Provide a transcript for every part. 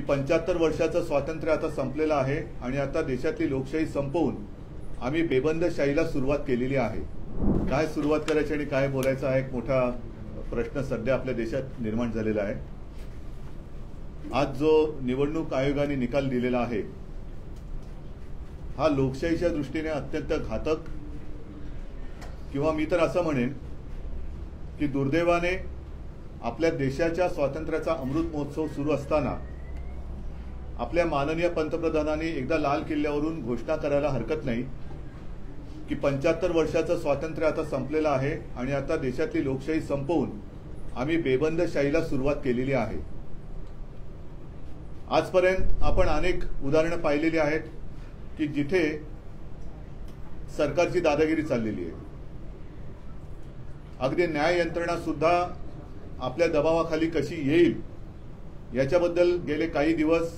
पंच्याहत्तर वर्षाचं स्वातंत्र्य आता संपलेलं आहे आणि आता देशातली लोकशाही संपवून आम्ही बेबंदशाहीला सुरुवात केलेली आहे. काय सुरुवात करायची आणि काय बोलायचा हा एक मोठा प्रश्न सध्या आपल्या देशात निर्माण झालेला आहे. आज जो निवडणूक आयोगाने निकाल दिलेला आहे हा लोकशाहीच्या दृष्टीने अत्यंत घातक. किंवा मी तर असं म्हणेन की दुर्दैवाने आपल्या देशाच्या स्वातंत्र्याचा अमृत महोत्सव सुरू असताना आपल्या माननीय पंतप्रधानांनी एकदा लाल किल्ल्यावरून घोषणा करायला हरकत नाही की पंच्याहत्तर वर्षाचं स्वातंत्र्य आता संपलेलं आहे आणि आता देशातली लोकशाही संपवून आम्ही बेबंदशाहीला सुरुवात केलेली आहे. आजपर्यंत आपण अनेक उदाहरणं पाहिलेली आहेत की जिथे सरकारची दादागिरी चाललेली आहे. अगदी न्याय यंत्रणा सुद्धा आपल्या दबावाखाली कशी येईल याच्याबद्दल गेले काही दिवस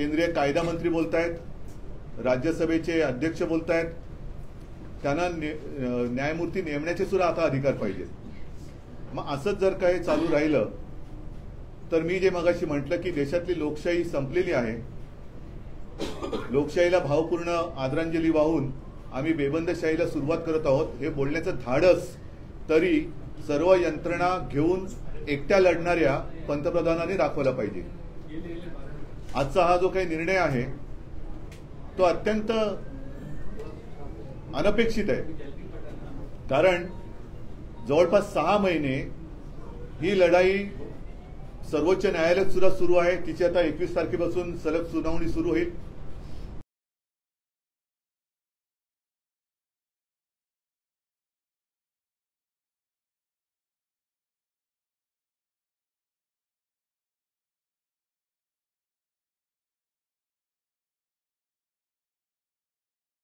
केंद्रीय कायदा मंत्री बोलतायत राज्यसभेचे अध्यक्ष बोलतायत. त्यांना न्यायमूर्ती नेमण्याचे सुद्धा आता अधिकार पाहिजेत. मग असंच जर काही चालू राहिलं तर मी जे मगाशी म्हटलं की देशातली लोकशाही संपलेली आहे. लोकशाहीला भावपूर्ण आदरांजली वाहून आम्ही बेबंदशाहीला सुरुवात करत आहोत हे बोलण्याचं धाडस तरी सर्व यंत्रणा घेऊन एकट्या लढणाऱ्या पंतप्रधानांनी दाखवला पाहिजे. आजचा हा जो काही निर्णय आहे तो अत्यंत अनपेक्षित आहे. कारण जवळपास सहा महिने ही लढाई सर्वोच्च न्यायालयात सुद्धा सुरू आहे. तिची आता एकवीस तारखेपासून सलग सुनावणी सुरू होईल.